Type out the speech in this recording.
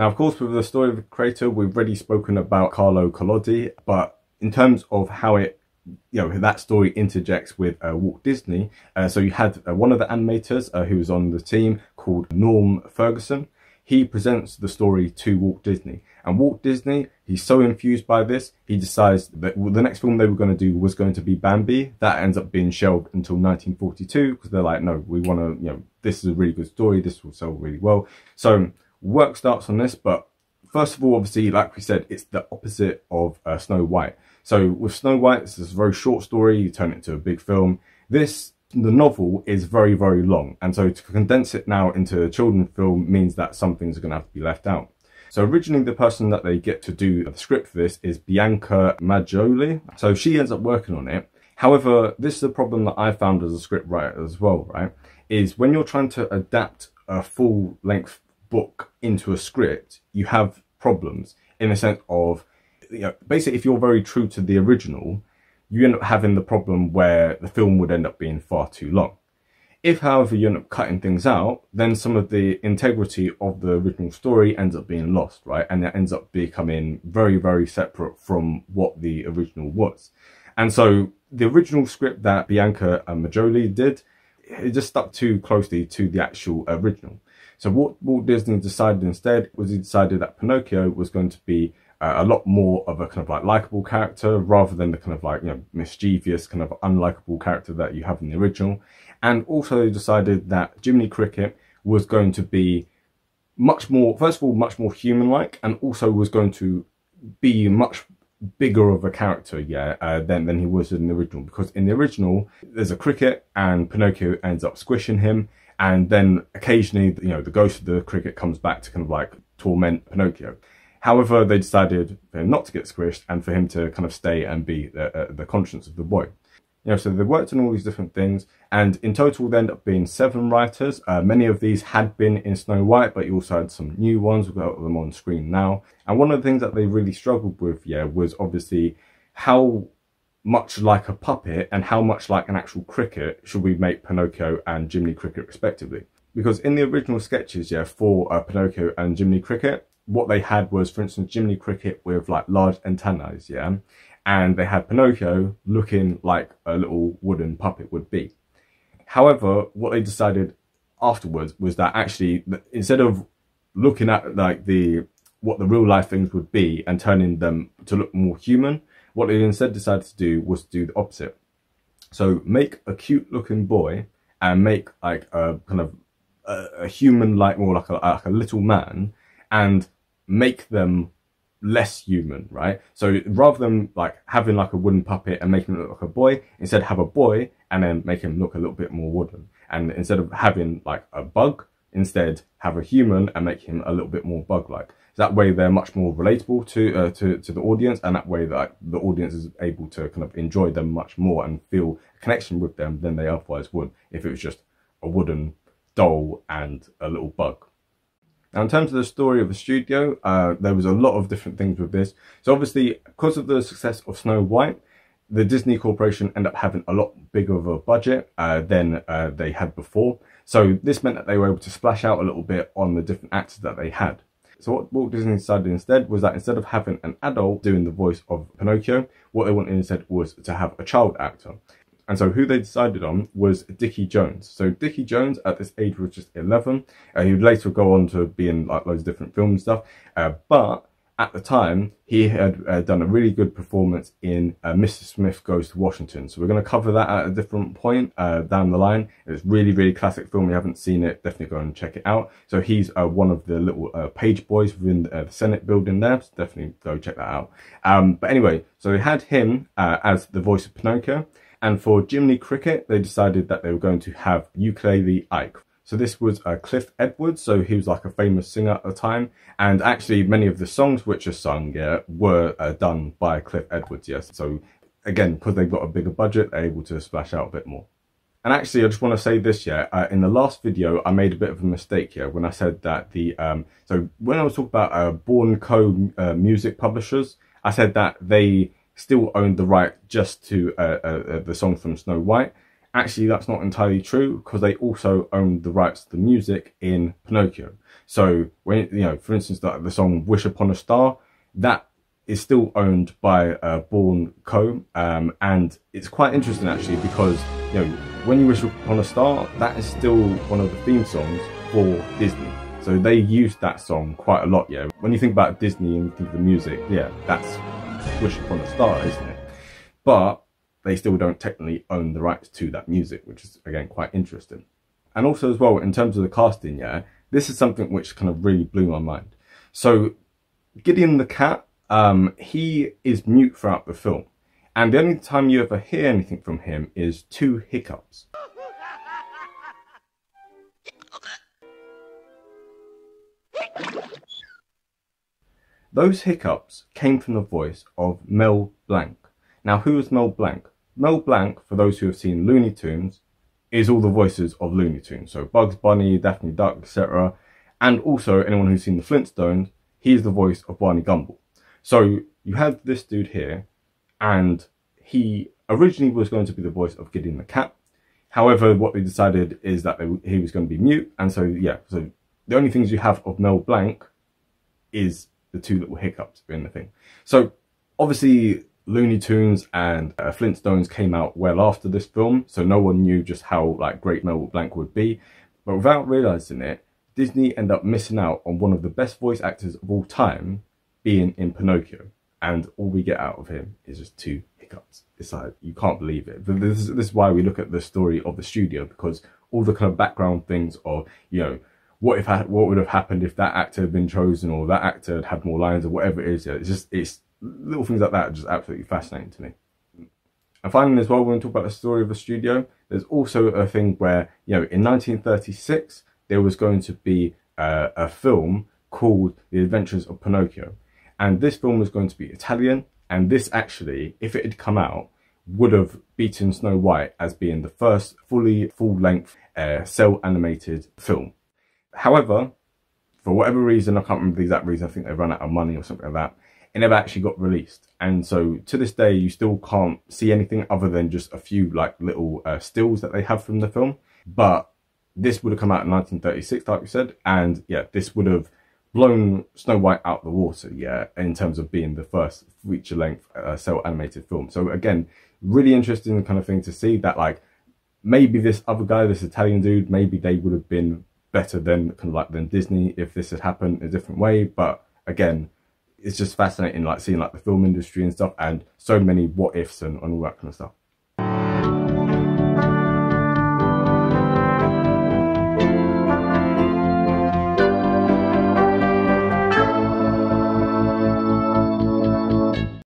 Now, of course, with the story of the creator, we've already spoken about Carlo Collodi, but in terms of how it you know that story interjects with uh, Walt Disney. Uh, so you had uh, one of the animators uh, who was on the team called Norm Ferguson. He presents the story to Walt Disney, and Walt Disney he's so infused by this he decides that the next film they were going to do was going to be Bambi. That ends up being shelved until 1942 because they're like, no, we want to you know this is a really good story. This will sell really well. So work starts on this, but first of all, obviously, like we said, it's the opposite of uh, Snow White. So with Snow White, this is a very short story, you turn it into a big film. This, the novel is very, very long. And so to condense it now into a children's film means that some things are going to have to be left out. So originally the person that they get to do the script for this is Bianca Majolie. So she ends up working on it. However, this is a problem that I found as a script writer as well, right? Is when you're trying to adapt a full length book into a script, you have problems in the sense of you know, basically, if you're very true to the original, you end up having the problem where the film would end up being far too long. If, however, you end up cutting things out, then some of the integrity of the original story ends up being lost, right? And that ends up becoming very, very separate from what the original was. And so the original script that Bianca and Majolie did, it just stuck too closely to the actual original. So what Walt Disney decided instead was he decided that Pinocchio was going to be uh, a lot more of a kind of like likable character rather than the kind of like you know mischievous kind of unlikable character that you have in the original. And also they decided that Jiminy Cricket was going to be much more first of all much more human like and also was going to be much bigger of a character yeah uh, than, than he was in the original. Because in the original there's a cricket and Pinocchio ends up squishing him and then occasionally you know the ghost of the cricket comes back to kind of like torment Pinocchio However, they decided for him not to get squished and for him to kind of stay and be the, uh, the conscience of the boy. You know, so they worked on all these different things, and in total, there ended up being seven writers. Uh, many of these had been in Snow White, but you also had some new ones. We've got them on screen now. And one of the things that they really struggled with, yeah, was obviously how much like a puppet and how much like an actual cricket should we make Pinocchio and Jiminy Cricket respectively. Because in the original sketches, yeah, for uh, Pinocchio and Jiminy Cricket, what they had was, for instance, Jiminy Cricket with like large antennae, yeah, and they had Pinocchio looking like a little wooden puppet would be. However, what they decided afterwards was that actually, instead of looking at like the what the real life things would be and turning them to look more human, what they instead decided to do was to do the opposite. So make a cute looking boy and make like a kind of a, a human like more like a, like a little man and make them less human, right? So rather than like having like a wooden puppet and making it look like a boy, instead have a boy and then make him look a little bit more wooden. And instead of having like a bug, instead have a human and make him a little bit more bug-like. That way they're much more relatable to, uh, to, to the audience and that way that the audience is able to kind of enjoy them much more and feel a connection with them than they otherwise would if it was just a wooden doll and a little bug. Now, in terms of the story of the studio, uh, there was a lot of different things with this. So obviously, because of the success of Snow White, the Disney Corporation ended up having a lot bigger of a budget uh, than uh, they had before. So this meant that they were able to splash out a little bit on the different actors that they had. So what Walt Disney decided instead was that instead of having an adult doing the voice of Pinocchio, what they wanted instead was to have a child actor. And so who they decided on was Dickie Jones. So Dickie Jones at this age was just 11. Uh, he would later go on to be in like loads of different films and stuff. Uh, but at the time, he had uh, done a really good performance in uh, Mr. Smith Goes to Washington. So we're going to cover that at a different point uh, down the line. It's really, really classic film. If you haven't seen it, definitely go and check it out. So he's uh, one of the little uh, page boys within uh, the Senate building there. So definitely go check that out. Um, but anyway, so they had him as the voice of Pinocchio. And for Jiminy Cricket, they decided that they were going to have Ukulele the Ike. So this was uh, Cliff Edwards, so he was like a famous singer at the time. And actually many of the songs which are sung yeah, were uh, done by Cliff Edwards, yes. So again, because they've got a bigger budget, they're able to splash out a bit more. And actually, I just want to say this, yeah, uh, in the last video, I made a bit of a mistake here when I said that the, um, so when I was talking about uh, Bourne Co uh, music publishers, I said that they still owned the right just to uh, uh, uh, the song from Snow White. Actually that's not entirely true because they also owned the rights to the music in Pinocchio. So when you know, for instance, the, the song "Wish Upon a Star," that is still owned by uh, Bourne Co. Um, and it's quite interesting actually because you know when you wish upon a star, that is still one of the theme songs for Disney. So they used that song quite a lot. Yeah, when you think about Disney and think of the music, yeah, that's Wish Upon a Star, isn't it? But they still don't technically own the rights to that music, which is again quite interesting. And also as well, in terms of the casting, yeah, this is something which kind of really blew my mind. So Gideon the cat, um, he is mute throughout the film. And the only time you ever hear anything from him is two hiccups. Those hiccups came from the voice of Mel Blanc. Now, who is Mel Blanc? Mel Blanc, for those who have seen Looney Tunes, is all the voices of Looney Tunes. So Bugs Bunny, Daffy Duck, etc. And also, anyone who's seen the Flintstones, he's the voice of Barney Gumble. So you have this dude here, and he originally was going to be the voice of Gideon the Cat. However, what they decided is that they, he was going to be mute, and so yeah, so the only things you have of Mel Blanc is the two little hiccups in the thing. So obviously Looney Tunes and uh, Flintstones came out well after this film, so no one knew just how like great Mel Blanc would be. But without realizing it, Disney ended up missing out on one of the best voice actors of all time being in Pinocchio. And all we get out of him is just two hiccups. It's like, you can't believe it. This, this is why we look at the story of the studio, because all the kind of background things of, you know, what if what would have happened if that actor had been chosen or that actor had had more lines or whatever it is. It's just, it's little things like that are just absolutely fascinating to me. And finally, as well, when we talk about the story of the studio, there's also a thing where, you know, in 1936, there was going to be uh, a film called The Adventures of Pinocchio. And this film was going to be Italian. And this actually, if it had come out, would have beaten Snow White as being the first fully full-length uh, cel animated film. However, for whatever reason, I can't remember the exact reason, I think they ran out of money or something like that, it never actually got released. And so to this day, you still can't see anything other than just a few like little uh, stills that they have from the film. But this would have come out in 1936, like we said, and yeah, this would have blown Snow White out the water, yeah, in terms of being the first feature-length uh, cel animated film. So again, really interesting kind of thing to see that like maybe this other guy, this Italian dude, maybe they would have been better than kind of like than Disney if this had happened a different way. But again, it's just fascinating like seeing like the film industry and stuff and so many what ifs and, and all that kind of stuff.